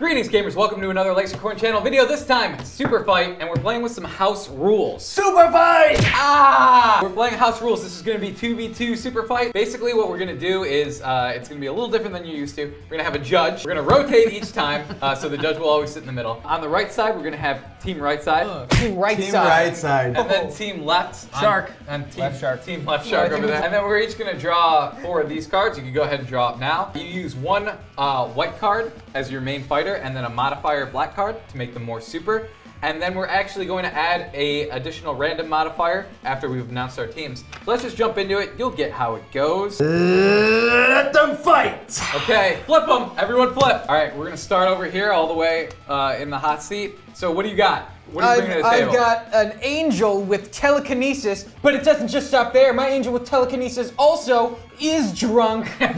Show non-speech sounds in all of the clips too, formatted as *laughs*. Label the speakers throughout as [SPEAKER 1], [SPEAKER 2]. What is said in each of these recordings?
[SPEAKER 1] Greetings, gamers. Welcome to another Lasercorn Channel video. This time, Super Fight, and we're playing with some house rules.
[SPEAKER 2] Super fight!
[SPEAKER 1] Ah! We're playing house rules. This is going to be 2v2 Super Fight. Basically, what we're going to do is uh, it's going to be a little different than you're used to. We're going to have a judge. We're going to rotate each time, uh, so the judge will always sit in the middle. On the right side, we're going to have team right side.
[SPEAKER 3] Team right
[SPEAKER 2] Team
[SPEAKER 3] side.
[SPEAKER 2] right side.
[SPEAKER 1] And then team left
[SPEAKER 3] Shark.
[SPEAKER 1] on team,
[SPEAKER 3] Left shark.
[SPEAKER 1] Team left shark over there. And then we're each gonna draw four of these cards. You can go ahead and draw up now. You use one uh, white card as your main fighter, and then a modifier black card to make them more super. And then we're actually going to add a additional random modifier after we've announced our teams. So let's just jump into it. You'll get how it goes.
[SPEAKER 2] Let them fight!
[SPEAKER 1] Okay, flip them. Everyone flip. All right, we're gonna start over here all the way uh, in the hot seat. So what do you got? What are you
[SPEAKER 3] I've,
[SPEAKER 1] bringing to the
[SPEAKER 3] I've
[SPEAKER 1] table?
[SPEAKER 3] got an angel with telekinesis, but it doesn't just stop there. My angel with telekinesis also is drunk. *laughs*
[SPEAKER 4] Wait,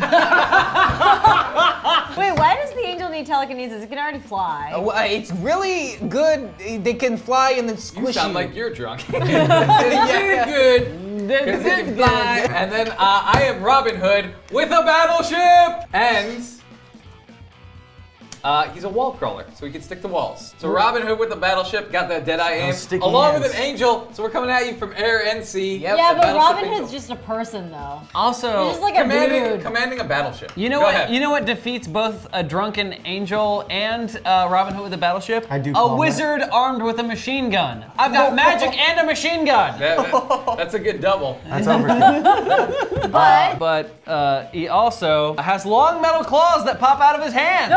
[SPEAKER 4] why does the angel need telekinesis? It can already fly.
[SPEAKER 3] Uh, it's really good. They can fly and then squish
[SPEAKER 1] You sound like you're drunk. *laughs* *laughs*
[SPEAKER 3] Yeah.
[SPEAKER 1] good. Good, good, good. And then uh, I am Robin Hood with a battleship, and uh, he's a wall crawler, so he can stick to walls. So Robin Hood with the battleship got that deadeye aim,
[SPEAKER 2] sticky
[SPEAKER 1] along with an angel. So we're coming at you from air and sea.
[SPEAKER 3] Yep.
[SPEAKER 4] yeah, but Robin
[SPEAKER 1] angel.
[SPEAKER 4] Hood's just a person, though.
[SPEAKER 5] Also,
[SPEAKER 4] He's just like a
[SPEAKER 1] commanding,
[SPEAKER 4] dude.
[SPEAKER 1] commanding a battleship.
[SPEAKER 5] you know
[SPEAKER 1] Go
[SPEAKER 5] what?
[SPEAKER 1] ahead.
[SPEAKER 5] You know what defeats both a drunken angel and uh, Robin Hood with a battleship?
[SPEAKER 2] I do
[SPEAKER 5] A
[SPEAKER 2] call that.
[SPEAKER 5] wizard armed with a machine gun. I've got *laughs* magic and a machine gun.
[SPEAKER 1] That- that- *laughs* that's a good double.
[SPEAKER 2] That's overkill. *laughs*
[SPEAKER 4] But
[SPEAKER 5] But uh, he also has long metal claws that pop out of his hands.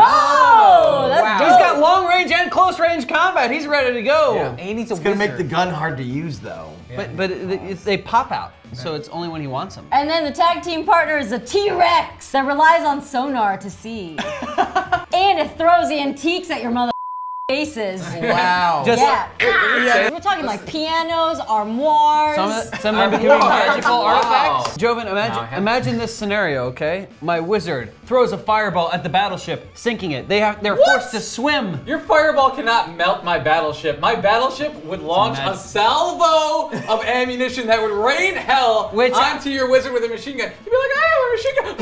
[SPEAKER 4] Oh, that's
[SPEAKER 3] Wow.
[SPEAKER 5] He's
[SPEAKER 4] dope.
[SPEAKER 5] got long range and close range combat. He's ready to go.
[SPEAKER 1] Yeah.
[SPEAKER 3] And he's a
[SPEAKER 2] It's gonna make the gun hard to use though.
[SPEAKER 5] But but it, it- they pop out, so it's only when he wants them.
[SPEAKER 4] And then the tag team partner is a T-Rex that relies on sonar to see. *laughs* and it throws antiques at your mother faces. *laughs*
[SPEAKER 3] Wow.
[SPEAKER 5] Just
[SPEAKER 4] Yeah. yeah. *laughs* We're talking like pianos, armoires.
[SPEAKER 5] Some of, some of them becoming magical
[SPEAKER 1] Wow.
[SPEAKER 5] artifacts. Joven,
[SPEAKER 1] Now
[SPEAKER 5] imagine
[SPEAKER 1] have-
[SPEAKER 5] imagine this scenario, okay? My wizard throws a fireball at the battleship, sinking it. They have they're forced to swim.
[SPEAKER 1] Your fireball cannot melt my battleship. My battleship would launch a salvo of ammunition that would rain hell
[SPEAKER 5] Which-
[SPEAKER 1] onto your wizard with a machine gun. You'd be like, I have a machine gun.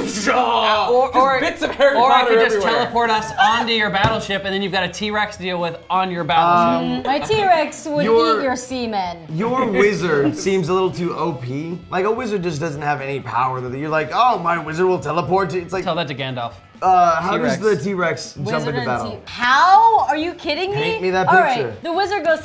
[SPEAKER 5] Or,
[SPEAKER 1] Just
[SPEAKER 5] or,
[SPEAKER 1] bits of Harry
[SPEAKER 5] or I could just
[SPEAKER 1] everywhere.
[SPEAKER 5] teleport us onto your battleship, and then you've got a T-Rex to deal with on your battleship.
[SPEAKER 4] Um, mm, my T-Rex would
[SPEAKER 2] Your-
[SPEAKER 4] eat your semen.
[SPEAKER 2] Your wizard seems a little too OP. Like a wizard just doesn't have any power that you're like, oh, my wizard will teleport to. It's like,
[SPEAKER 5] Tell that to Gandalf.
[SPEAKER 2] Uh, how does the T-Rex jump into battle?
[SPEAKER 4] How? Are you kidding me?
[SPEAKER 2] Paint me that picture.
[SPEAKER 4] right, the wizard goes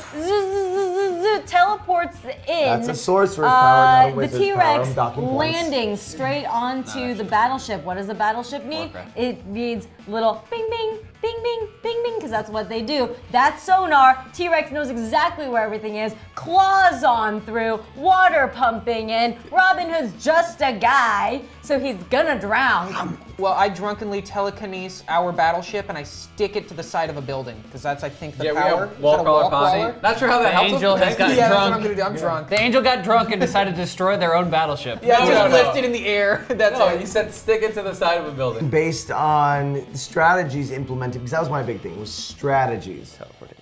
[SPEAKER 4] teleports in.
[SPEAKER 2] That's a sorcerer's power,
[SPEAKER 4] Uh, the. T-Rex
[SPEAKER 2] I'm points.
[SPEAKER 4] landing straight onto the battleship. What does the battleship need?
[SPEAKER 1] Warcraft.
[SPEAKER 4] It needs little bing bing, bing bing, bing bing, because that's what they do. That's sonar. T-Rex knows exactly where everything is. Claws on through, water pumping in. Robin Hood's just a guy, so he's gonna drown.
[SPEAKER 3] Um, well, I drunkenly telekinese our battleship and I stick it to the side of a building because that's, I think, the
[SPEAKER 1] Yeah, we
[SPEAKER 3] power.
[SPEAKER 1] have
[SPEAKER 3] Is
[SPEAKER 1] wall
[SPEAKER 3] that a
[SPEAKER 1] crawler
[SPEAKER 3] wall
[SPEAKER 1] posse.
[SPEAKER 3] crawler?
[SPEAKER 1] Not sure how that
[SPEAKER 5] The
[SPEAKER 1] helps.
[SPEAKER 5] angel has
[SPEAKER 1] but
[SPEAKER 5] got
[SPEAKER 1] thank.
[SPEAKER 3] Yeah, that's what
[SPEAKER 5] drunk.
[SPEAKER 3] I'm gonna do. I'm drunk.
[SPEAKER 5] The angel got drunk and decided to destroy their own battleship.
[SPEAKER 3] Yeah,
[SPEAKER 1] No,
[SPEAKER 3] just
[SPEAKER 1] no, no.
[SPEAKER 3] lift it in the air. *laughs* That's
[SPEAKER 1] No,
[SPEAKER 3] it.
[SPEAKER 1] you said stick it to the side of a building.
[SPEAKER 2] Based on strategies implemented, because that was my big thing, was strategies.
[SPEAKER 5] Teleportation.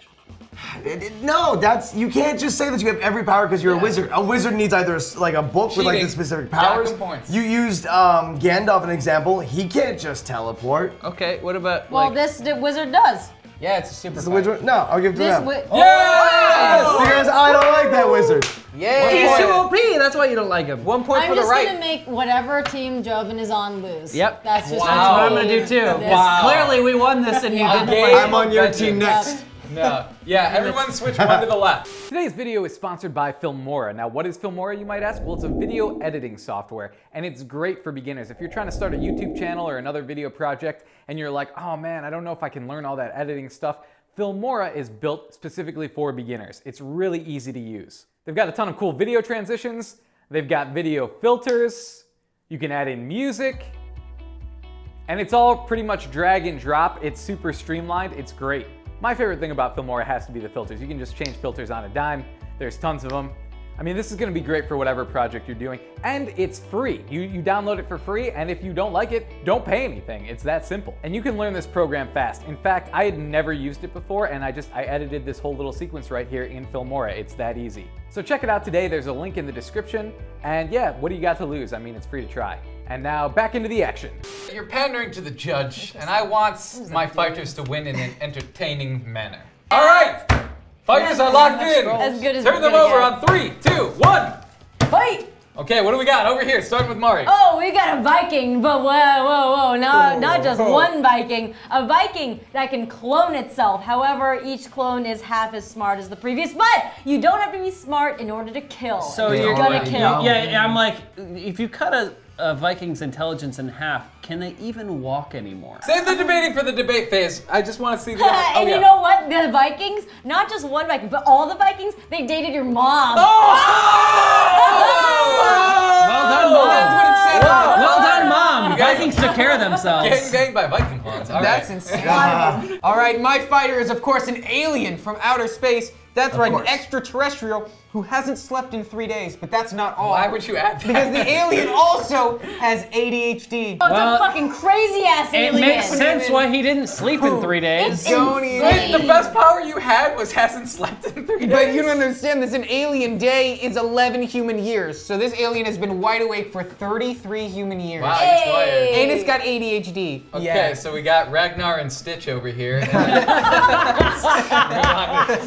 [SPEAKER 2] It- it- no, that's you can't just say that you have every power because you're a wizard. A wizard needs either a s- like a book with like the specific powers. You used um, Gandalf an example. He can't just teleport.
[SPEAKER 5] Okay, what about
[SPEAKER 4] Well,
[SPEAKER 5] like?
[SPEAKER 4] this d- wizard does.
[SPEAKER 3] Yeah, it's a super
[SPEAKER 2] It's wizard. No, I'll give it to
[SPEAKER 4] This
[SPEAKER 2] them.
[SPEAKER 4] wi-
[SPEAKER 1] Yes!
[SPEAKER 2] Because I don't like that wizard.
[SPEAKER 3] Yeah.
[SPEAKER 5] He's too OP. That's why you don't like him.
[SPEAKER 3] One point
[SPEAKER 4] I'm
[SPEAKER 3] for the
[SPEAKER 4] just gonna make whatever team Joven is on lose.
[SPEAKER 5] Yep.
[SPEAKER 4] That's just
[SPEAKER 1] Wow.
[SPEAKER 5] That's what I'm gonna do too.
[SPEAKER 1] Wow.
[SPEAKER 5] Clearly, we won this, and you
[SPEAKER 4] Yeah.
[SPEAKER 5] didn't.
[SPEAKER 2] I'm on your team
[SPEAKER 1] vengeance.
[SPEAKER 2] next.
[SPEAKER 1] No. Yeah, *laughs* everyone switch one to the left. *laughs* Today's video is sponsored by Filmora. Now, what is Filmora, you might ask? Well, it's a video editing software, and it's great for beginners. If you're trying to start a YouTube channel or another video project, and you're like, oh man, I don't know if I can learn all that editing stuff, Filmora is built specifically for beginners. It's really easy to use. They've got a ton of cool video transitions, they've got video filters, you can add in music, and it's all pretty much drag and drop. It's super streamlined. It's great. My favorite thing about Filmora has to be the filters. You can just change filters on a dime. There's tons of them. I mean, this is gonna be great for whatever project you're doing. And it's free. You, you download it for free, and if you don't like it, don't pay anything. It's that simple. And you can learn this program fast. In fact, I had never used it before, and I just, I edited this whole little sequence right here in Filmora. It's that easy. So check it out today. There's a link in the description. And yeah, what do you got to lose? I mean, it's free to try.
[SPEAKER 6] And now back into the action.
[SPEAKER 1] You're pandering to the judge, and I want my fighters to win in an entertaining manner. All right, fighters are locked in.
[SPEAKER 4] As good as
[SPEAKER 1] Turn them over
[SPEAKER 4] get.
[SPEAKER 1] on three, two, one.
[SPEAKER 4] Fight!
[SPEAKER 1] Okay, what do we got over here? Starting with Mari.
[SPEAKER 4] Oh, we got a Viking, but whoa, whoa, whoa, not, oh, not just oh. one Viking. A Viking that can clone itself. However, each clone is half as smart as the previous, but you don't have to be smart in order to kill.
[SPEAKER 5] So
[SPEAKER 4] you're
[SPEAKER 5] you're
[SPEAKER 4] gonna kill.
[SPEAKER 5] Yeah, yeah, I'm like, if you cut a, a Viking's intelligence in half, can they even walk anymore?
[SPEAKER 1] Save the debating for the debate phase. I just want to see the. *laughs*
[SPEAKER 4] Oh, and
[SPEAKER 1] oh, yeah.
[SPEAKER 4] you know what? The Vikings, not just one Viking, but all the Vikings, they dated your mom. Oh! *laughs* oh!
[SPEAKER 5] Well done, mom.
[SPEAKER 3] That's what it said.
[SPEAKER 5] Well done, mom. Vikings took care of themselves.
[SPEAKER 1] Getting banged by Viking clones. All
[SPEAKER 3] That's
[SPEAKER 1] right.
[SPEAKER 3] insane. All right, my fighter is of course an alien from outer space. That's right,
[SPEAKER 2] course.
[SPEAKER 3] an extraterrestrial who hasn't slept in three days. But that's not all.
[SPEAKER 1] Why would you add that?
[SPEAKER 3] Because the alien *laughs* also has ADHD.
[SPEAKER 4] Oh, it's
[SPEAKER 5] Well,
[SPEAKER 4] a fucking crazy ass alien.
[SPEAKER 5] It
[SPEAKER 4] alien.
[SPEAKER 5] makes sense why he didn't sleep in three days.
[SPEAKER 4] It's
[SPEAKER 3] Don't
[SPEAKER 4] insane.
[SPEAKER 1] Wait, the best power you had was hasn't slept in three days.
[SPEAKER 3] But you don't understand this. An alien day is 11 human years. So this alien has been wide awake for 33 human years.
[SPEAKER 1] Wow,
[SPEAKER 4] Hey.
[SPEAKER 1] you're tired.
[SPEAKER 3] And it's got ADHD.
[SPEAKER 1] Okay,
[SPEAKER 3] Yeah.
[SPEAKER 1] so we got Ragnar and Stitch over here.
[SPEAKER 2] I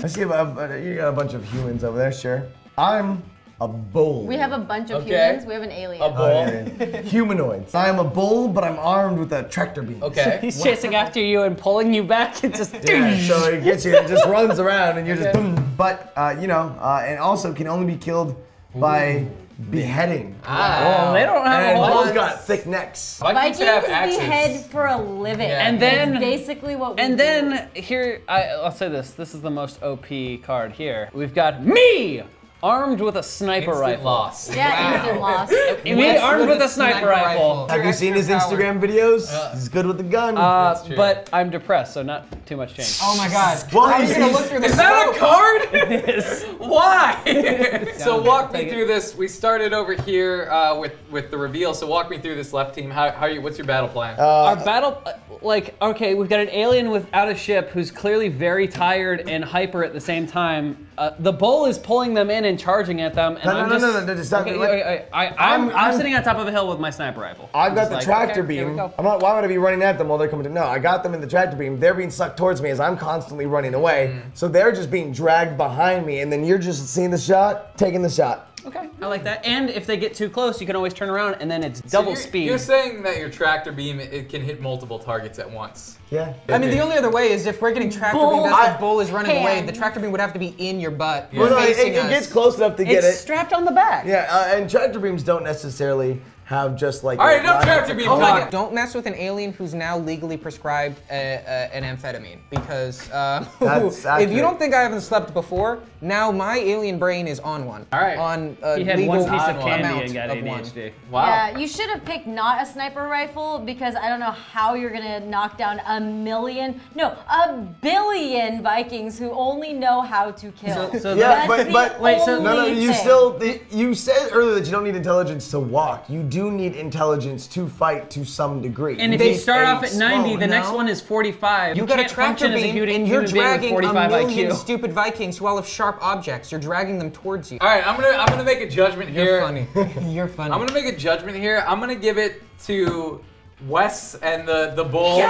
[SPEAKER 2] see a, a- you got a bunch of humans over there, sure. I'm a bull.
[SPEAKER 4] We have a bunch of
[SPEAKER 1] Okay.
[SPEAKER 4] humans. We have an alien.
[SPEAKER 1] A bull.
[SPEAKER 2] Humanoids. I am a bull, but I'm armed with a tractor beam.
[SPEAKER 1] Okay. *laughs*
[SPEAKER 5] He's chasing after you and pulling you back and just.
[SPEAKER 2] Yeah, so it gets you, it just runs around and you're just boom. But, uh, you know, uh, and also can only be killed by beheading.
[SPEAKER 1] Ah.
[SPEAKER 5] They don't have
[SPEAKER 2] And
[SPEAKER 5] a
[SPEAKER 2] bulls got thick necks.
[SPEAKER 1] Vikings
[SPEAKER 4] Vikings
[SPEAKER 1] should have axes.
[SPEAKER 4] behead for a living.
[SPEAKER 1] Yeah.
[SPEAKER 5] And then-
[SPEAKER 4] It's basically what we
[SPEAKER 5] And
[SPEAKER 4] do.
[SPEAKER 5] then here, I, I'll say this. This is the most OP card here. We've got me armed with a sniper
[SPEAKER 1] Instant
[SPEAKER 5] rifle.
[SPEAKER 1] loss.
[SPEAKER 4] yeah, instant loss.
[SPEAKER 5] Me
[SPEAKER 3] Wes
[SPEAKER 5] armed with
[SPEAKER 3] with
[SPEAKER 5] a
[SPEAKER 3] a
[SPEAKER 5] sniper,
[SPEAKER 3] sniper
[SPEAKER 5] rifle.
[SPEAKER 3] rifle.
[SPEAKER 2] Have you seen his
[SPEAKER 3] power.
[SPEAKER 2] Instagram videos? He's good with the gun.
[SPEAKER 5] Uh,
[SPEAKER 1] That's true.
[SPEAKER 5] but I'm depressed, so not too much change.
[SPEAKER 3] Oh my god.
[SPEAKER 2] Well,
[SPEAKER 3] I was gonna look through the
[SPEAKER 1] Is that a
[SPEAKER 3] scope.
[SPEAKER 1] card? *laughs*
[SPEAKER 5] It is.
[SPEAKER 1] Why? *laughs* so walk me through this. We started over here uh, with with the reveal. So walk me through this left team. How, how you? What's your battle plan?
[SPEAKER 5] Our battle, uh, like, okay, we've got an alien without a ship who's clearly very tired and hyper at the same time. Uh, the bull is pulling them in and charging at them, and
[SPEAKER 2] No, no,
[SPEAKER 5] I'm
[SPEAKER 2] no,
[SPEAKER 5] just.
[SPEAKER 2] no, no, no, just stop.
[SPEAKER 5] okay,
[SPEAKER 2] Let-
[SPEAKER 5] okay, okay, I, I'm,
[SPEAKER 2] I'm-
[SPEAKER 5] I'm,
[SPEAKER 2] I'm-
[SPEAKER 5] sitting on top of a hill with my sniper rifle.
[SPEAKER 2] I've
[SPEAKER 5] I'm
[SPEAKER 2] got the
[SPEAKER 5] like,
[SPEAKER 2] tractor
[SPEAKER 5] okay,
[SPEAKER 2] beam.
[SPEAKER 5] go.
[SPEAKER 2] I'm not. Why would I be running at them while they're coming to? No, I got them in the tractor beam. They're being sucked towards me as I'm constantly running away.
[SPEAKER 5] Mm.
[SPEAKER 2] So they're just being dragged behind me, and then you're just seeing the shot, taking the shot.
[SPEAKER 5] Okay, I like that. And if they get too close, you can always turn around, and then it's
[SPEAKER 1] So
[SPEAKER 5] double
[SPEAKER 1] you're,
[SPEAKER 5] speed.
[SPEAKER 1] You're saying that your tractor beam it can hit multiple targets at once.
[SPEAKER 2] Yeah.
[SPEAKER 3] I mean, the only other way is if we're getting tractor beam,
[SPEAKER 4] Bull
[SPEAKER 3] that's the bull is running away. The tractor beam would have to be in your butt.
[SPEAKER 2] Well, no, it, it gets close enough to get
[SPEAKER 5] it's
[SPEAKER 2] it.
[SPEAKER 5] strapped on the back.
[SPEAKER 2] Yeah, uh, and tractor beams don't necessarily have just like.
[SPEAKER 1] All right,
[SPEAKER 2] a
[SPEAKER 1] enough tractor beam
[SPEAKER 3] Oh
[SPEAKER 1] talk.
[SPEAKER 3] Don't mess with an alien who's now legally prescribed uh, uh, an amphetamine because uh, *laughs*
[SPEAKER 2] That's *laughs*
[SPEAKER 3] if
[SPEAKER 2] accurate.
[SPEAKER 3] you don't think I haven't slept before, now my alien brain is on one.
[SPEAKER 1] All right.
[SPEAKER 3] On a
[SPEAKER 5] He had
[SPEAKER 3] legal
[SPEAKER 5] one piece of candy
[SPEAKER 3] amount
[SPEAKER 5] and got
[SPEAKER 3] of one.
[SPEAKER 5] ADHD.
[SPEAKER 1] Wow.
[SPEAKER 4] Yeah, you should have picked not a sniper rifle because I don't know how you're gonna knock down a million, no, a billion Vikings who only know how to kill.
[SPEAKER 5] So- so
[SPEAKER 2] Yeah,
[SPEAKER 4] That's
[SPEAKER 2] but
[SPEAKER 4] the
[SPEAKER 2] but
[SPEAKER 5] wait, so-
[SPEAKER 2] no, no,
[SPEAKER 4] only
[SPEAKER 2] you
[SPEAKER 4] thing.
[SPEAKER 2] still you said earlier that you don't need intelligence to walk. You do need intelligence to fight to some degree.
[SPEAKER 5] And if
[SPEAKER 2] You
[SPEAKER 5] you start off at 90,
[SPEAKER 2] slow-
[SPEAKER 5] the next one is 45.
[SPEAKER 3] You, got a
[SPEAKER 5] can't
[SPEAKER 3] tractor
[SPEAKER 5] function a
[SPEAKER 3] beam,
[SPEAKER 5] human,
[SPEAKER 3] and you're
[SPEAKER 5] human being with
[SPEAKER 3] dragging a million
[SPEAKER 5] IQ.
[SPEAKER 3] stupid Vikings who all have sharp objects. You're dragging them towards you.
[SPEAKER 1] All right, I'm gonna I'm gonna make a judgment here.
[SPEAKER 3] You're
[SPEAKER 1] here.
[SPEAKER 3] funny. *laughs* You're funny.
[SPEAKER 1] I'm gonna make a judgment here. I'm gonna give it to Wes and the the bull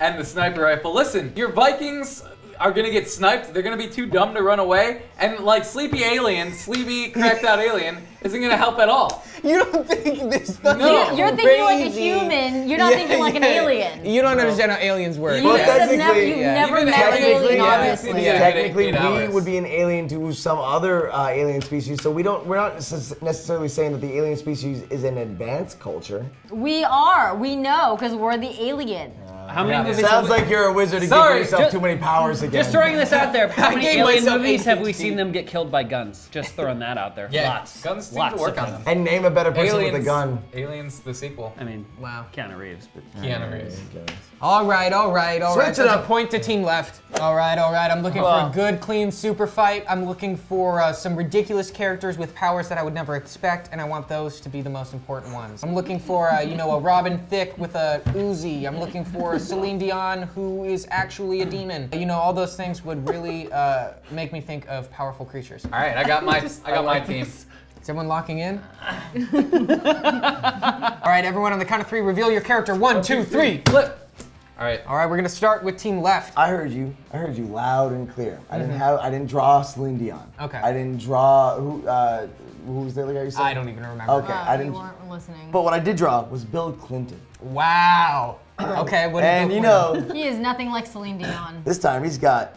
[SPEAKER 1] and the sniper rifle. Listen, your Vikings are gonna get sniped. They're gonna be too dumb to run away, and like sleepy alien, sleepy cracked out alien, isn't gonna help at all.
[SPEAKER 3] You don't think this fucking
[SPEAKER 1] No.
[SPEAKER 4] You're thinking like a human. You're not thinking like an alien.
[SPEAKER 3] You don't understand how aliens work.
[SPEAKER 4] You
[SPEAKER 2] Well,
[SPEAKER 4] guys have never, you've
[SPEAKER 2] yeah.
[SPEAKER 4] never
[SPEAKER 1] Even
[SPEAKER 4] met an alien, obviously.
[SPEAKER 1] yeah.
[SPEAKER 2] Technically,
[SPEAKER 1] Eight
[SPEAKER 2] we would be an alien to some other uh, alien species. So we don't. We're not necessarily saying that the alien species is an advanced culture.
[SPEAKER 4] We are. We know because we're the alien.
[SPEAKER 5] How many
[SPEAKER 1] Yeah.
[SPEAKER 5] movies?
[SPEAKER 2] Sounds like you're a wizard and
[SPEAKER 1] Sorry,
[SPEAKER 2] giving yourself
[SPEAKER 5] just-
[SPEAKER 2] too many powers again.
[SPEAKER 5] Just throwing this out there. *laughs* How
[SPEAKER 3] I
[SPEAKER 5] many
[SPEAKER 3] gave
[SPEAKER 5] alien
[SPEAKER 3] myself
[SPEAKER 5] movies have we
[SPEAKER 3] ADHD.
[SPEAKER 5] seen them get killed by guns? Just throwing that out there.
[SPEAKER 1] Yeah,
[SPEAKER 5] Lots.
[SPEAKER 1] guns seem
[SPEAKER 5] Lots
[SPEAKER 1] to work
[SPEAKER 5] of
[SPEAKER 1] on
[SPEAKER 5] them.
[SPEAKER 1] them.
[SPEAKER 2] and name a better person
[SPEAKER 1] Aliens,
[SPEAKER 2] with a gun.
[SPEAKER 1] Aliens, the sequel.
[SPEAKER 5] I mean,
[SPEAKER 3] Wow.
[SPEAKER 5] Keanu Reeves. But
[SPEAKER 1] Keanu Reeves.
[SPEAKER 3] All right, all right, all right.
[SPEAKER 2] Switch it
[SPEAKER 3] There's
[SPEAKER 2] up.
[SPEAKER 3] a point to team left. All right, all right. I'm looking
[SPEAKER 5] Well-
[SPEAKER 3] for a good, clean super fight. I'm looking for uh, some ridiculous characters with powers that I would never expect, and I want those to be the most important ones. I'm looking for, uh, you know, a Robin Thicke with a Uzi. I'm looking for a Celine Dion who is actually a demon. You know, all those things would really uh, make me think of powerful creatures.
[SPEAKER 1] All right, I got my *laughs* I got my team.
[SPEAKER 3] Is everyone locking in? all right, right, everyone on the count of three, reveal your character. One, two, three.
[SPEAKER 1] Flip. All right.
[SPEAKER 3] All right, we're gonna start with team left.
[SPEAKER 2] I heard you. I heard you loud and clear. I didn't have. I didn't draw Celine Dion.
[SPEAKER 3] Mm-hmm. Okay.
[SPEAKER 2] I didn't draw who. Uh, who was the other guy you said?
[SPEAKER 3] I don't even remember.
[SPEAKER 2] Okay,
[SPEAKER 4] Wow,
[SPEAKER 2] I didn't.
[SPEAKER 4] You weren't listening.
[SPEAKER 2] But what I did draw was Bill Clinton.
[SPEAKER 3] Wow. *coughs* Okay, what did
[SPEAKER 2] And
[SPEAKER 3] Bill
[SPEAKER 2] you know,
[SPEAKER 4] he is nothing like Celine Dion.
[SPEAKER 2] this time he's got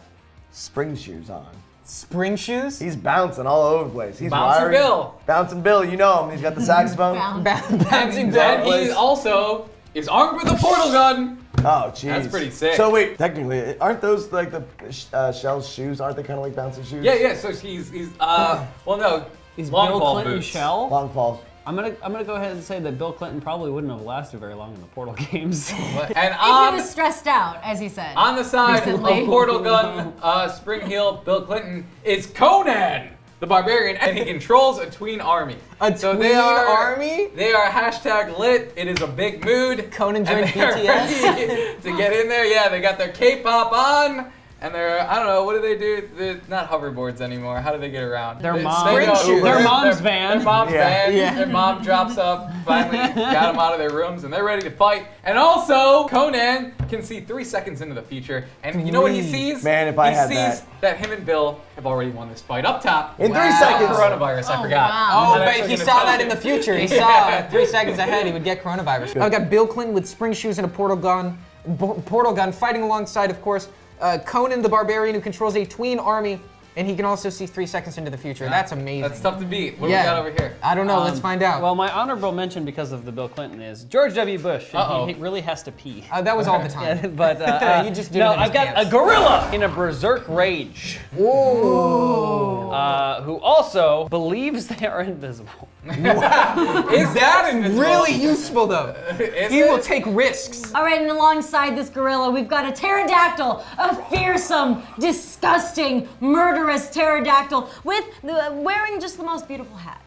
[SPEAKER 2] spring shoes on.
[SPEAKER 3] spring shoes?
[SPEAKER 2] He's bouncing all over the place. He's
[SPEAKER 1] Bouncing
[SPEAKER 2] wiry.
[SPEAKER 1] Bill.
[SPEAKER 2] Bouncing Bill, you know him. He's got the saxophone.
[SPEAKER 4] Bound.
[SPEAKER 3] Ba- bouncing
[SPEAKER 1] And
[SPEAKER 3] back.
[SPEAKER 1] he also is armed with a portal gun.
[SPEAKER 2] Oh, jeez.
[SPEAKER 1] That's pretty sick.
[SPEAKER 2] So wait, technically, aren't those like the uh, Shell's shoes? Aren't they kind of like bouncing shoes?
[SPEAKER 1] Yeah, yeah. So he's he's uh well no
[SPEAKER 5] he's
[SPEAKER 1] long
[SPEAKER 5] Bill
[SPEAKER 1] ball
[SPEAKER 5] Clinton
[SPEAKER 1] boots.
[SPEAKER 5] shell?
[SPEAKER 2] Long falls.
[SPEAKER 5] I'm gonna I'm gonna go ahead and say that Bill Clinton probably wouldn't have lasted very long in the Portal *laughs* games.
[SPEAKER 1] And
[SPEAKER 4] If he was stressed out, as he said.
[SPEAKER 1] on the side
[SPEAKER 4] Recently.
[SPEAKER 1] of portal gun, uh, spring heel Bill Clinton is Conan. The barbarian, and he controls a tween army.
[SPEAKER 3] A
[SPEAKER 1] so
[SPEAKER 3] tween
[SPEAKER 1] they are,
[SPEAKER 3] army?
[SPEAKER 1] They are hashtag lit. It is a big mood.
[SPEAKER 3] Conan
[SPEAKER 1] and
[SPEAKER 3] joins BTS? *laughs* *laughs*
[SPEAKER 1] to get in there. Yeah, they got their K-pop on, and they're I don't know what do they do? They're not hoverboards anymore. How do they get around?
[SPEAKER 5] Their mom-
[SPEAKER 1] they go-
[SPEAKER 5] Their
[SPEAKER 1] their-
[SPEAKER 5] mom's
[SPEAKER 1] their-
[SPEAKER 5] van.
[SPEAKER 1] Their mom's
[SPEAKER 2] Yeah.
[SPEAKER 1] van.
[SPEAKER 3] Yeah.
[SPEAKER 1] Their mom drops up. Finally, got them out of their rooms, and they're ready to fight. And also, Conan can see three seconds into the future, and you know what he sees?
[SPEAKER 2] Man, if I
[SPEAKER 1] he
[SPEAKER 2] had
[SPEAKER 1] sees
[SPEAKER 2] that.
[SPEAKER 1] that him and Bill have already won this fight up top.
[SPEAKER 2] In three seconds.
[SPEAKER 1] Coronavirus, I
[SPEAKER 4] Oh,
[SPEAKER 1] forgot.
[SPEAKER 4] wow.
[SPEAKER 3] Oh, but he saw that
[SPEAKER 1] you.
[SPEAKER 3] in the future. He
[SPEAKER 1] Yeah. *laughs*
[SPEAKER 3] saw three seconds ahead he would get coronavirus. I've got Bill Clinton with spring shoes and a portal gun, bo- portal gun, fighting alongside, of course, uh, Conan the Barbarian, who controls a tween army, and he can also see three seconds into the future. That's amazing.
[SPEAKER 1] That's tough to beat. What
[SPEAKER 3] yeah.
[SPEAKER 1] do we got over here?
[SPEAKER 3] I don't know. Let's
[SPEAKER 5] Um,
[SPEAKER 3] find out.
[SPEAKER 5] Well, my honorable mention because of the Bill Clinton is George W. Bush. and
[SPEAKER 1] Uh-oh.
[SPEAKER 5] He, he really has to pee.
[SPEAKER 3] Uh, that was all the *laughs* time.
[SPEAKER 5] Yeah, but uh, *laughs* uh,
[SPEAKER 3] You just did
[SPEAKER 5] no,
[SPEAKER 3] it in
[SPEAKER 5] I've got
[SPEAKER 3] pants.
[SPEAKER 5] a gorilla in a berserk rage. Uh, who also believes they are invisible. Wow.
[SPEAKER 1] Is that
[SPEAKER 3] really useful though.
[SPEAKER 1] Is
[SPEAKER 3] he
[SPEAKER 1] it?
[SPEAKER 3] will take risks.
[SPEAKER 4] All right, and alongside this gorilla, we've got a pterodactyl, a fearsome, disgusting, murderous pterodactyl with the, wearing just the most beautiful hat.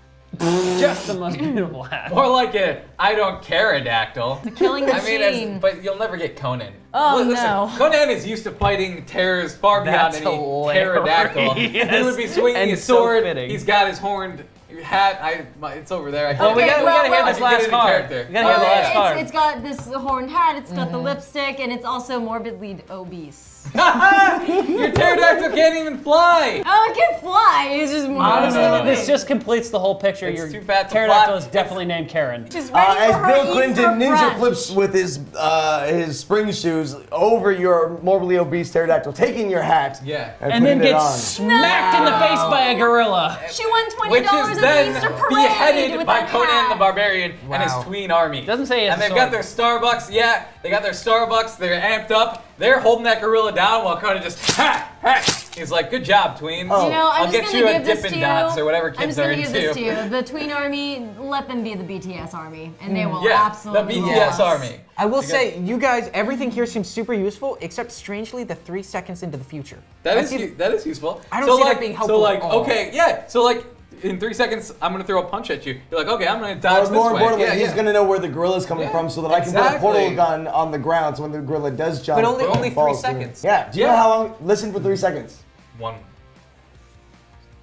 [SPEAKER 5] Just the most beautiful hat.
[SPEAKER 1] More like a I don't care a dactyl.
[SPEAKER 4] The killing
[SPEAKER 1] I mean,
[SPEAKER 4] machine.
[SPEAKER 1] but you'll never get Conan.
[SPEAKER 4] Oh,
[SPEAKER 1] Li- Listen,
[SPEAKER 4] no.
[SPEAKER 1] Conan is used to fighting terrors far beyond
[SPEAKER 5] That's
[SPEAKER 1] any pterodactyl. *laughs* He
[SPEAKER 5] hilarious
[SPEAKER 1] would be swinging
[SPEAKER 5] and
[SPEAKER 1] his
[SPEAKER 5] so
[SPEAKER 1] sword.
[SPEAKER 5] fitting.
[SPEAKER 1] He's got his horned hat. I, my, it's over there. I
[SPEAKER 5] Well, we
[SPEAKER 4] Okay,
[SPEAKER 5] got we
[SPEAKER 4] well,
[SPEAKER 5] gotta hear
[SPEAKER 4] well-
[SPEAKER 5] this last card.
[SPEAKER 1] character.
[SPEAKER 5] We gotta hear oh, the
[SPEAKER 1] Oh,
[SPEAKER 5] last
[SPEAKER 1] yeah.
[SPEAKER 5] card.
[SPEAKER 4] It's, it's got this horned hat, it's got the mm-hmm. lipstick, and it's also morbidly obese. *laughs*
[SPEAKER 1] Your pterodactyl can't even fly.
[SPEAKER 4] Oh, it can fly. It's just
[SPEAKER 5] Honestly,
[SPEAKER 1] No.
[SPEAKER 5] this just completes the whole picture.
[SPEAKER 1] It's
[SPEAKER 5] Your
[SPEAKER 1] too fat
[SPEAKER 5] pterodactyl is definitely named Karen.
[SPEAKER 4] She's
[SPEAKER 2] Uh,
[SPEAKER 4] ready
[SPEAKER 2] as
[SPEAKER 4] for her
[SPEAKER 2] Bill
[SPEAKER 4] Easter
[SPEAKER 2] Clinton ninja
[SPEAKER 4] brunch.
[SPEAKER 2] flips with his uh, his spring shoes over your morbidly obese pterodactyl, taking your hat.
[SPEAKER 1] Yeah.
[SPEAKER 2] And,
[SPEAKER 5] And then gets
[SPEAKER 2] on.
[SPEAKER 5] smacked in the face by a gorilla.
[SPEAKER 4] She won twenty
[SPEAKER 1] Which
[SPEAKER 4] dollars
[SPEAKER 1] is
[SPEAKER 4] at the
[SPEAKER 1] then
[SPEAKER 4] Easter parade
[SPEAKER 1] beheaded
[SPEAKER 4] with
[SPEAKER 1] by Conan
[SPEAKER 4] hat.
[SPEAKER 1] the Barbarian and his tween army.
[SPEAKER 5] Doesn't say he
[SPEAKER 1] And they've got their Starbucks. Yeah, they got their Starbucks. They're amped up. They're holding that gorilla down while Conan just ha ha. He's like, "Good job, tweens.
[SPEAKER 2] Oh.
[SPEAKER 4] You know, I'm
[SPEAKER 1] I'll get you a
[SPEAKER 4] give this
[SPEAKER 1] Dippin' Dots or whatever
[SPEAKER 4] I'm
[SPEAKER 1] kids
[SPEAKER 4] just
[SPEAKER 1] are
[SPEAKER 4] gonna give this to
[SPEAKER 1] into."
[SPEAKER 4] you. The Tween Army, let them be the BTS Army, and they hmm. will
[SPEAKER 1] Yeah,
[SPEAKER 4] absolutely.
[SPEAKER 1] the BTS
[SPEAKER 4] us.
[SPEAKER 1] army.
[SPEAKER 3] I will
[SPEAKER 1] You
[SPEAKER 3] say, you guys, everything here seems super useful, except strangely the three seconds into the future.
[SPEAKER 1] That
[SPEAKER 3] I
[SPEAKER 1] is
[SPEAKER 3] see,
[SPEAKER 1] that is useful.
[SPEAKER 3] I don't
[SPEAKER 1] so
[SPEAKER 3] see that
[SPEAKER 1] like,
[SPEAKER 3] being helpful
[SPEAKER 1] So like,
[SPEAKER 3] at all.
[SPEAKER 1] okay, yeah. So like, in three seconds, I'm gonna throw a punch at you. You're like, okay, I'm gonna dodge
[SPEAKER 2] Or
[SPEAKER 1] this
[SPEAKER 2] more
[SPEAKER 1] way.
[SPEAKER 2] importantly,
[SPEAKER 1] yeah,
[SPEAKER 2] he's
[SPEAKER 1] yeah.
[SPEAKER 2] gonna know where the gorilla's coming
[SPEAKER 1] Yeah,
[SPEAKER 2] from, so that I can put a portal gun on the ground. So when the gorilla does jump,
[SPEAKER 3] But only-
[SPEAKER 2] it
[SPEAKER 3] only three
[SPEAKER 2] falls through.
[SPEAKER 3] seconds.
[SPEAKER 2] Yeah. Do you
[SPEAKER 1] Yeah.
[SPEAKER 2] know how long? Listen for three seconds.
[SPEAKER 1] One.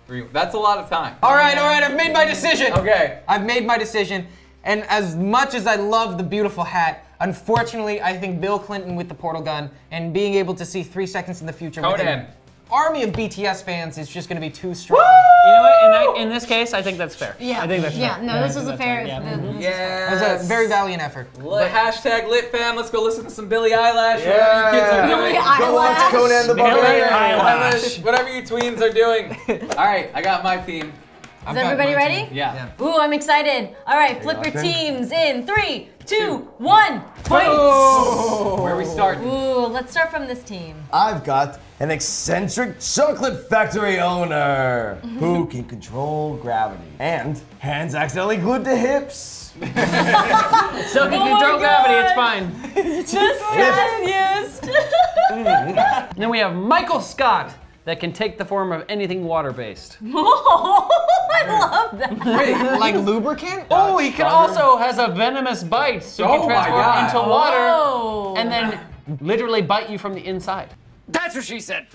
[SPEAKER 1] Three. That's a lot of time.
[SPEAKER 3] All right, all right, I've made my decision.
[SPEAKER 1] Okay.
[SPEAKER 3] I've made my decision. And as much as I love the beautiful hat, unfortunately, I think Bill Clinton with the portal gun and being able to see three seconds in the future with
[SPEAKER 1] Conan.
[SPEAKER 3] An army of BTS fans is just going to be too strong.
[SPEAKER 5] You know what? In, that, in this case, I think that's fair.
[SPEAKER 4] Yeah.
[SPEAKER 5] I think that's
[SPEAKER 4] yeah.
[SPEAKER 5] fair.
[SPEAKER 4] No,
[SPEAKER 5] I
[SPEAKER 4] this
[SPEAKER 5] think
[SPEAKER 4] was a fair.
[SPEAKER 5] Yeah.
[SPEAKER 4] th- this
[SPEAKER 1] Yeah.
[SPEAKER 3] It was a very valiant effort.
[SPEAKER 1] Lit, hashtag lit fam. Let's go listen to some Billy Eyelash.
[SPEAKER 2] Yeah.
[SPEAKER 1] Whatever you kids are doing.
[SPEAKER 4] Billie
[SPEAKER 2] Go watch Conan the
[SPEAKER 5] Billie
[SPEAKER 2] Barbarian.
[SPEAKER 5] Eyelash.
[SPEAKER 1] Whatever you tweens are doing. *laughs* All right, I got my theme.
[SPEAKER 3] I've
[SPEAKER 4] Is everybody ready?
[SPEAKER 3] too.
[SPEAKER 1] Yeah.
[SPEAKER 4] Ooh, I'm excited. All right, flip your teams in three, two, one, fight. Oh!
[SPEAKER 1] Where we start?
[SPEAKER 4] Ooh, let's start from this team.
[SPEAKER 2] I've got an eccentric chocolate factory owner *laughs* who can control gravity and hands accidentally glued to hips. *laughs*
[SPEAKER 5] So can
[SPEAKER 4] Oh my
[SPEAKER 5] control gravity, it's fine.
[SPEAKER 4] The *laughs* sassiest.
[SPEAKER 5] And then we have Michael Scott that can take the form of anything water-based.
[SPEAKER 4] oh, *laughs* I love that.
[SPEAKER 3] Wait, like lubricant?
[SPEAKER 5] Oh, he can also has a venomous bite, so he
[SPEAKER 1] Oh
[SPEAKER 5] can transform into water
[SPEAKER 4] Oh.
[SPEAKER 5] and then literally bite you from the inside.
[SPEAKER 7] That's what she said. *laughs*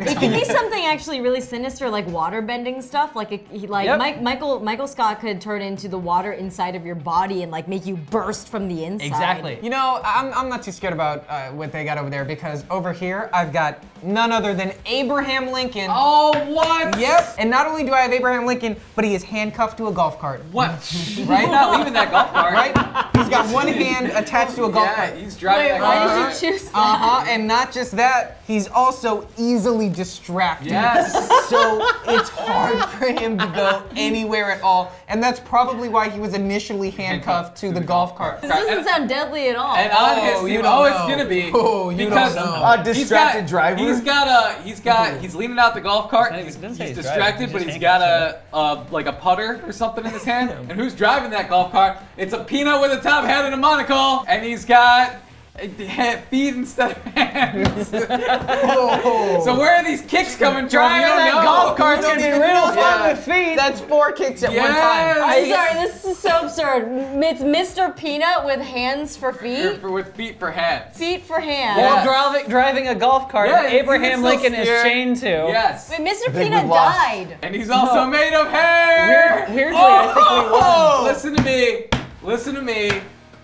[SPEAKER 4] It could be something actually really sinister, like water bending stuff. Like, it, he, like
[SPEAKER 5] Yep.
[SPEAKER 4] Mike, Michael, Michael Scott could turn into the water inside of your body and like make you burst from the inside.
[SPEAKER 5] Exactly.
[SPEAKER 3] You know, I'm, I'm not too scared about uh, what they got over there because over here I've got none other than Abraham Lincoln.
[SPEAKER 1] Oh, what?
[SPEAKER 3] Yep. And not only do I have Abraham Lincoln, but he is handcuffed to a golf cart.
[SPEAKER 1] What? *laughs* right? You're not leaving that golf cart.
[SPEAKER 3] Right? He's got one hand attached to a golf
[SPEAKER 1] Yeah,
[SPEAKER 3] cart.
[SPEAKER 1] he's driving
[SPEAKER 4] Wait,
[SPEAKER 1] that
[SPEAKER 4] why
[SPEAKER 1] golf
[SPEAKER 4] did you choose that?
[SPEAKER 3] Uh huh. And not just that, he's also easily distracted.
[SPEAKER 1] Yes. *laughs*
[SPEAKER 3] So it's hard for him to go *laughs* anywhere at all. And that's probably why he was initially handcuffed to the golf cart.
[SPEAKER 4] This doesn't sound deadly at all.
[SPEAKER 1] And on
[SPEAKER 3] Oh,
[SPEAKER 1] his
[SPEAKER 3] you
[SPEAKER 1] team,
[SPEAKER 3] don't
[SPEAKER 1] oh, it's gonna be
[SPEAKER 3] Oh, you don't
[SPEAKER 1] because
[SPEAKER 3] know.
[SPEAKER 2] A
[SPEAKER 1] he's
[SPEAKER 2] distracted
[SPEAKER 1] got-
[SPEAKER 2] driver?
[SPEAKER 1] He's got a he's got *laughs* he's leaning out the golf cart. He's, he's
[SPEAKER 5] he's
[SPEAKER 1] distracted,
[SPEAKER 5] driving,
[SPEAKER 1] but
[SPEAKER 5] he's
[SPEAKER 1] he's
[SPEAKER 5] just
[SPEAKER 1] got a, a like a putter or something in his hand. and who's driving that golf cart? It's a peanut with a top hat and a monocle, and he's got ha- feet instead of hands. *laughs* Oh. so where are these kicks coming from?
[SPEAKER 5] Driving
[SPEAKER 1] You don't
[SPEAKER 5] that
[SPEAKER 1] know.
[SPEAKER 5] golf cart's
[SPEAKER 3] You
[SPEAKER 5] gonna be
[SPEAKER 3] don't
[SPEAKER 5] real
[SPEAKER 3] even know.
[SPEAKER 5] fun
[SPEAKER 1] Yeah.
[SPEAKER 5] with feet.
[SPEAKER 3] That's four kicks at one time.
[SPEAKER 4] I'm sorry, this is so absurd. It's Mr. Peanut with hands for
[SPEAKER 1] For-
[SPEAKER 4] feet,
[SPEAKER 1] for- with feet for hands.
[SPEAKER 4] feet for hands.
[SPEAKER 1] Yeah.
[SPEAKER 5] While driving, driving a golf cart,
[SPEAKER 1] Yeah,
[SPEAKER 5] that Abraham
[SPEAKER 1] still
[SPEAKER 5] Lincoln is chained to.
[SPEAKER 1] Yes.
[SPEAKER 4] Wait, Mr. Peanut died.
[SPEAKER 1] And he's also made of hair.
[SPEAKER 5] Weird- weirdly, I think we won.
[SPEAKER 1] Oh, Listen to me. Listen to me.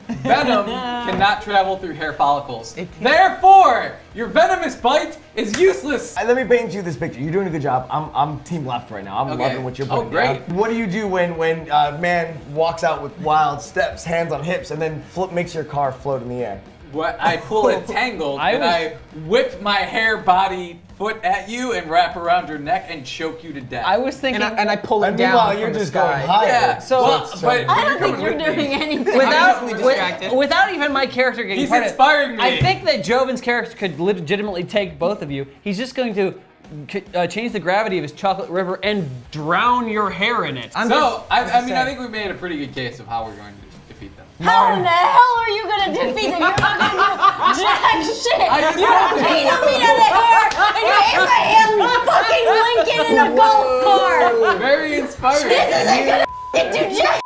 [SPEAKER 1] Venom *laughs* cannot travel through hair follicles. Therefore, your venomous bite is useless.
[SPEAKER 2] Uh, Let me paint you this picture. You're doing a good job. I'm, I'm team left right now. I'm
[SPEAKER 1] Okay.
[SPEAKER 2] loving what you're
[SPEAKER 1] Oh, great.
[SPEAKER 2] down. What do you do when when uh, man walks out with wild steps, hands on hips, and then flip makes your car float in the air?
[SPEAKER 1] What I pull it *laughs* tangled
[SPEAKER 5] I
[SPEAKER 1] and
[SPEAKER 5] was-
[SPEAKER 1] I whip my hair body foot at you and wrap around your neck and choke you to death.
[SPEAKER 5] I was thinking.
[SPEAKER 3] And I, and I pull it
[SPEAKER 2] And
[SPEAKER 3] down.
[SPEAKER 2] meanwhile, you're
[SPEAKER 3] the
[SPEAKER 2] just
[SPEAKER 3] sky.
[SPEAKER 2] going higher.
[SPEAKER 1] yeah.
[SPEAKER 5] So-
[SPEAKER 1] well,
[SPEAKER 2] it's,
[SPEAKER 1] but,
[SPEAKER 4] I don't think you're doing
[SPEAKER 1] me.
[SPEAKER 4] anything.
[SPEAKER 5] without, with-
[SPEAKER 3] distracted.
[SPEAKER 5] without even my character getting
[SPEAKER 1] He's
[SPEAKER 5] part of it,
[SPEAKER 1] inspiring me.
[SPEAKER 5] I think that Joven's character could legitimately take both of you. He's just going to uh, change the gravity of his chocolate river and drown your hair in it.
[SPEAKER 3] I'm
[SPEAKER 1] So
[SPEAKER 3] just-
[SPEAKER 1] I,
[SPEAKER 3] I'm
[SPEAKER 1] I mean, I think we made a pretty good case of how we're going to defeat them.
[SPEAKER 4] How in the hell are you gonna defeat them? You're not gonna do jack shit.
[SPEAKER 1] I
[SPEAKER 4] You're
[SPEAKER 1] want to-
[SPEAKER 4] me to the hair, and you're Abraham fucking Lincoln in a golf cart.
[SPEAKER 1] Very inspiring.
[SPEAKER 4] This isn't gonna f***ing do jack.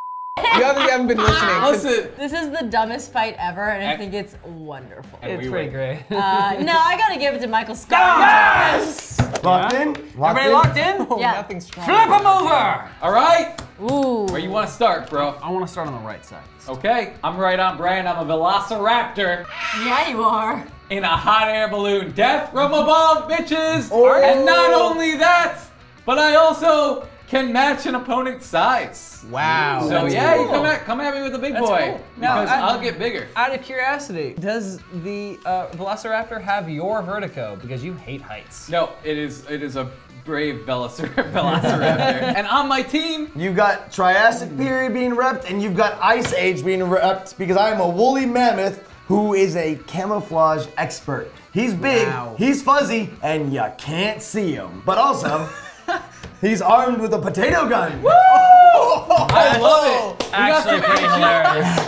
[SPEAKER 3] You haven't, haven't been listening.
[SPEAKER 1] Listen.
[SPEAKER 4] This is the dumbest fight ever, and I think it's wonderful.
[SPEAKER 1] And
[SPEAKER 5] it's
[SPEAKER 1] we
[SPEAKER 5] pretty
[SPEAKER 1] win.
[SPEAKER 5] great. *laughs*
[SPEAKER 4] Uh, no, I gotta give it to Michael Scott. Yes!
[SPEAKER 2] Locked in? Locked
[SPEAKER 5] Everybody
[SPEAKER 2] in?
[SPEAKER 5] locked in?
[SPEAKER 3] Oh,
[SPEAKER 4] Yeah.
[SPEAKER 3] nothing strong.
[SPEAKER 5] Flip him over!
[SPEAKER 1] All right.
[SPEAKER 4] Ooh.
[SPEAKER 1] Where you want to start, bro?
[SPEAKER 5] I want to start on the right side.
[SPEAKER 1] Okay. I'm right on brand. I'm a Velociraptor
[SPEAKER 4] Yeah, you are.
[SPEAKER 1] in a hot air balloon. Death from above, bitches.
[SPEAKER 2] Oh.
[SPEAKER 1] And not only that, but I also can match an opponent's size.
[SPEAKER 3] Wow.
[SPEAKER 1] So
[SPEAKER 5] That's
[SPEAKER 1] yeah, you come at come at me with a big
[SPEAKER 5] That's
[SPEAKER 1] boy
[SPEAKER 5] cool. Now,
[SPEAKER 1] because
[SPEAKER 5] I-
[SPEAKER 1] I'll get bigger.
[SPEAKER 5] Out of curiosity, does the uh, Velociraptor have your vertigo? Because you hate heights.
[SPEAKER 1] No, it is it is a brave Velocir- *laughs* Velociraptor. and on my team,
[SPEAKER 2] You've got Triassic period being repped, and you've got Ice Age being repped because I am a woolly mammoth who is a camouflage expert. He's big,
[SPEAKER 3] Wow.
[SPEAKER 2] he's fuzzy, and you can't see him. But also, *laughs* he's armed with a potato gun. *laughs*
[SPEAKER 1] I love it. Oh. We
[SPEAKER 5] Actually,
[SPEAKER 1] some
[SPEAKER 5] pretty hilarious.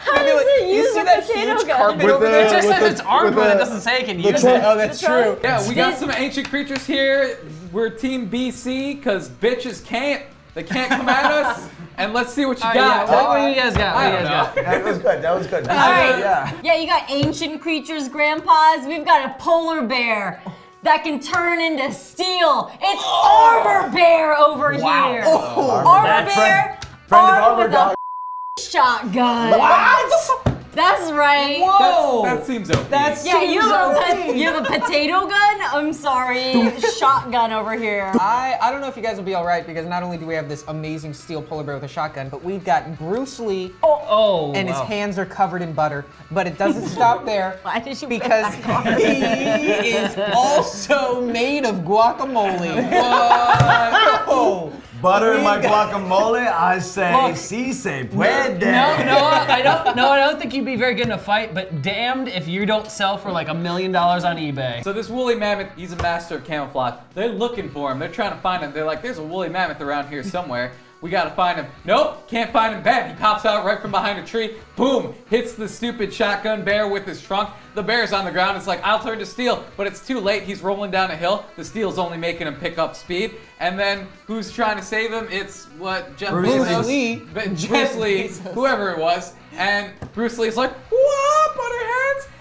[SPEAKER 4] How does it
[SPEAKER 3] You
[SPEAKER 4] use
[SPEAKER 3] see
[SPEAKER 4] a
[SPEAKER 3] that
[SPEAKER 4] potato
[SPEAKER 3] huge
[SPEAKER 4] gun?
[SPEAKER 3] carpet
[SPEAKER 2] With
[SPEAKER 3] over
[SPEAKER 2] the-
[SPEAKER 3] there?
[SPEAKER 5] It just
[SPEAKER 2] with
[SPEAKER 5] says it's armed,
[SPEAKER 2] with
[SPEAKER 5] but it doesn't say it can use it.
[SPEAKER 3] Oh, that's
[SPEAKER 4] That's
[SPEAKER 3] true.
[SPEAKER 1] Yeah, we got some ancient creatures here. We're team BC because bitches can't. They can't come at us. *laughs* And let's see what you
[SPEAKER 5] All right, yeah,
[SPEAKER 1] got.
[SPEAKER 5] what, what do you guys got? What
[SPEAKER 1] I
[SPEAKER 5] do you
[SPEAKER 1] don't
[SPEAKER 5] guys got?
[SPEAKER 2] That was good, that was good.
[SPEAKER 4] All right.
[SPEAKER 2] Yeah.
[SPEAKER 4] Yeah, you got ancient creatures, grandpas. We've got a polar bear that can turn into steel. It's Armor oh. Bear over here. Oh. Armor
[SPEAKER 2] That's
[SPEAKER 4] Bear,
[SPEAKER 2] friend- friend of
[SPEAKER 4] armed
[SPEAKER 2] Armor
[SPEAKER 4] with
[SPEAKER 2] Dog.
[SPEAKER 4] a shotgun.
[SPEAKER 2] What?
[SPEAKER 4] That's right.
[SPEAKER 5] Whoa!
[SPEAKER 1] That seems okay.
[SPEAKER 5] That's-
[SPEAKER 4] Yeah, you have, a, you have a potato gun? I'm sorry. *laughs* shotgun over here.
[SPEAKER 3] I, I don't know if you guys will be all right because not only do we have this amazing steel polar bear with a shotgun, but we've got Bruce Lee
[SPEAKER 5] Oh, oh
[SPEAKER 3] and his hands are covered in butter. But it doesn't stop *laughs* there
[SPEAKER 4] Why did you
[SPEAKER 3] because
[SPEAKER 4] that
[SPEAKER 3] he is also made of guacamole. *laughs* Whoa.
[SPEAKER 2] Butter in my
[SPEAKER 3] got- *laughs*
[SPEAKER 2] guacamole, I say,
[SPEAKER 5] Look.
[SPEAKER 2] si se puede.
[SPEAKER 5] No, no, I don't. No, I don't think you'd be very good in a fight. But damned if you don't sell for like a million dollars on eBay.
[SPEAKER 1] So this woolly mammoth, he's a master of camouflage. They're looking for him. They're trying to find him. They're like, there's a woolly mammoth around here somewhere. We gotta find him. Nope, can't find him. Bam! He pops out right from behind a tree. Boom! Hits the stupid shotgun bear with his trunk. The bear's on the ground. It's like, I'll turn to steel, but it's too late. He's rolling down a hill. The steel's only making him pick up speed. And then who's trying to save him? It's what Jeff
[SPEAKER 2] Bruce
[SPEAKER 1] Bezos.
[SPEAKER 3] Lee. Jeff
[SPEAKER 1] Bruce Lee, whoever it was. And Bruce Lee's like, what?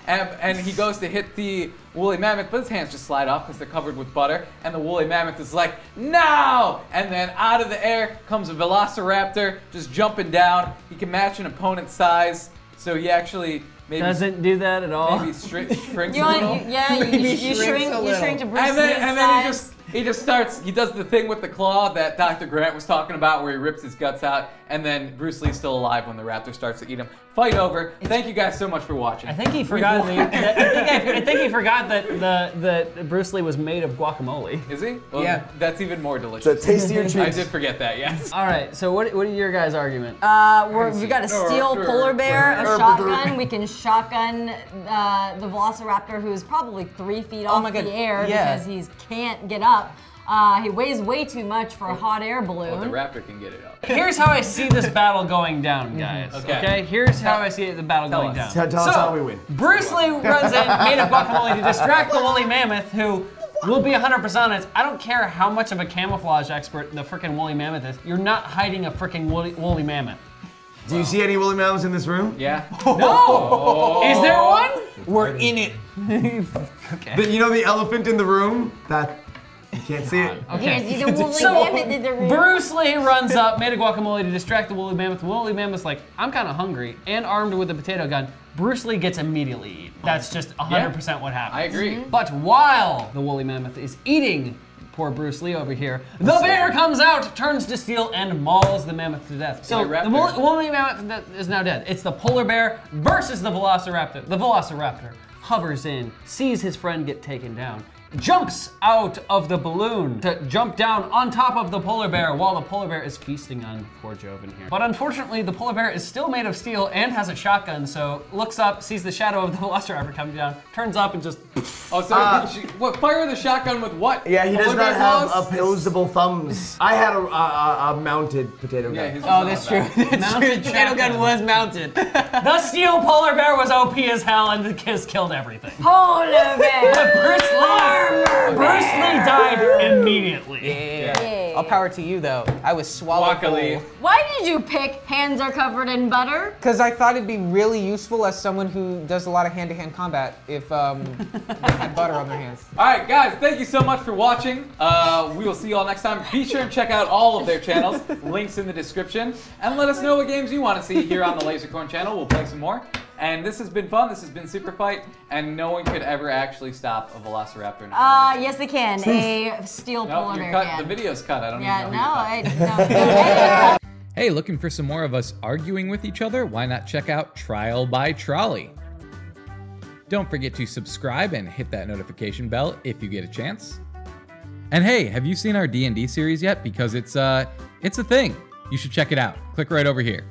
[SPEAKER 1] And, and he goes to hit the woolly mammoth, but his hands just slide off because they're covered with butter. And the woolly mammoth is like, no! And then out of the air comes a velociraptor just jumping down. He can match an opponent's size, so he actually maybe
[SPEAKER 5] Doesn't do that at all.
[SPEAKER 1] maybe stri- shrinks
[SPEAKER 4] You
[SPEAKER 1] a
[SPEAKER 4] want,
[SPEAKER 1] little.
[SPEAKER 4] you, yeah, you,
[SPEAKER 3] Maybe
[SPEAKER 4] you, you
[SPEAKER 3] shrinks
[SPEAKER 4] shrink,
[SPEAKER 3] a
[SPEAKER 4] you shrink to Bruce
[SPEAKER 1] and then,
[SPEAKER 4] Lee's
[SPEAKER 1] and then he
[SPEAKER 4] size.
[SPEAKER 1] just he just starts he does the thing with the claw that Dr. Grant was talking about where he rips his guts out and then Bruce Lee's still alive when the raptor starts to eat him. Fight over. Thank you guys so much for watching.
[SPEAKER 5] I think he forgot. The, I, think I, I think he forgot that the that Bruce Lee was made of guacamole.
[SPEAKER 1] Is he? Well,
[SPEAKER 3] Yeah.
[SPEAKER 1] That's even more delicious.
[SPEAKER 2] It's a tastier *laughs*
[SPEAKER 1] I did forget that, yes.
[SPEAKER 5] All right. So what what are your guys' argument?
[SPEAKER 4] Uh, we're, we got a steel
[SPEAKER 1] Dur,
[SPEAKER 4] polar bear,
[SPEAKER 2] dur,
[SPEAKER 4] a
[SPEAKER 2] dur.
[SPEAKER 4] shotgun. We can shotgun uh, the velociraptor, who is probably three feet off
[SPEAKER 3] my God,
[SPEAKER 4] the air
[SPEAKER 3] yeah.
[SPEAKER 4] because he can't get up. Uh, he weighs way too much for a hot air
[SPEAKER 1] Well, the raptor can get it up. *laughs*
[SPEAKER 5] Here's how I see this battle going down, guys.
[SPEAKER 1] Okay.
[SPEAKER 5] Okay. Here's how I see the battle
[SPEAKER 1] Tell
[SPEAKER 5] going
[SPEAKER 1] us.
[SPEAKER 5] down.
[SPEAKER 2] Tell, tell us
[SPEAKER 5] So,
[SPEAKER 2] how we win.
[SPEAKER 5] Bruce Lee runs in, made of guacamole to distract the woolly mammoth, who will be 100% honest. I don't care how much of a camouflage expert the freaking woolly mammoth is. You're not hiding a freaking woolly, woolly mammoth.
[SPEAKER 2] Do you see any woolly mammoths in this room?
[SPEAKER 1] Yeah. *laughs*
[SPEAKER 5] No! Is there one?
[SPEAKER 3] We're in it. *laughs*
[SPEAKER 2] The- you know the elephant in the room? That you can't see it.
[SPEAKER 4] Here's the *laughs* woolly
[SPEAKER 5] So,
[SPEAKER 4] mammoth in the room.
[SPEAKER 5] Bruce Lee runs up, made a guacamole to distract the woolly mammoth. The woolly mammoth's like, I'm kind of hungry and armed with a potato gun. Bruce Lee gets immediately eaten. That's just 100% what happens.
[SPEAKER 1] I agree. Mm-hmm.
[SPEAKER 5] But while the woolly mammoth is eating poor Bruce Lee over here, the bear comes out, turns to steel, and mauls the mammoth to death. So the woolly, woolly mammoth is now dead. It's the polar bear versus the velociraptor. The velociraptor hovers in, sees his friend get taken down, jumps out of the balloon to jump down on top of the polar bear while the polar bear is feasting on poor Joven here. But unfortunately, the polar bear is still made of steel and has a shotgun, so looks up, sees the shadow of the *laughs* velociraptor coming down, turns up and just
[SPEAKER 1] Oh, so
[SPEAKER 2] Uh,
[SPEAKER 1] did you- what? Fire the shotgun with what?
[SPEAKER 2] Yeah, he does not have
[SPEAKER 1] claws?
[SPEAKER 2] opposable thumbs. I had a, a, a, a mounted potato gun.
[SPEAKER 1] his
[SPEAKER 3] Oh, that's true. *laughs* That's true.
[SPEAKER 5] Mounted
[SPEAKER 3] The potato gun was mounted. *laughs*
[SPEAKER 5] The steel polar bear was OP as hell and the kiss killed everything.
[SPEAKER 4] Polar bear.
[SPEAKER 5] But Bruce Lee, Bruce Lee died immediately.
[SPEAKER 3] Yeah. All power to you, though. I was swallowed
[SPEAKER 1] Luckily.
[SPEAKER 3] whole.
[SPEAKER 4] Why did you pick hands are covered in butter?
[SPEAKER 3] Because I thought it'd be really useful as someone who does a lot of hand-to-hand combat if um, they had butter on their hands. *laughs*
[SPEAKER 1] All right, guys, thank you so much for watching. Uh, we will see you all next time. Be sure and check out all of their channels. *laughs* Links in the description. And let us know what games you want to see here on the Lasercorn channel. We'll play some more. And this has been fun. This has been Super Fight. And no one could ever actually stop a Velociraptor.
[SPEAKER 4] Uh, yes, they can. A steel
[SPEAKER 1] no,
[SPEAKER 4] polar
[SPEAKER 1] you're
[SPEAKER 4] bear
[SPEAKER 1] cut.
[SPEAKER 4] can.
[SPEAKER 1] The video's cut. I don't
[SPEAKER 4] yeah,
[SPEAKER 1] even
[SPEAKER 4] no,
[SPEAKER 1] know. who
[SPEAKER 4] I no. *laughs*
[SPEAKER 6] Hey, looking for some more of us arguing with each other? Why not check out Trial by Trolley? Don't forget to subscribe and hit that notification bell if you get a chance. And hey, have you seen our D&D series yet? Because it's uh it's a thing. You should check it out. Click right over here.